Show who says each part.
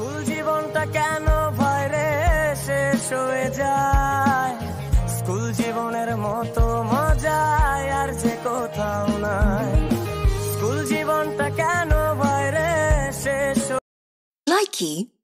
Speaker 1: জীবনটা কেন ভয়রে শেষ হয়ে যায়? স্কুল জীবনের মতো মজায় আর যে কোথাও নাই। স্কুল জীবনটা কেন ভয়রে শেষ
Speaker 2: লাইকি